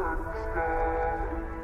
understand.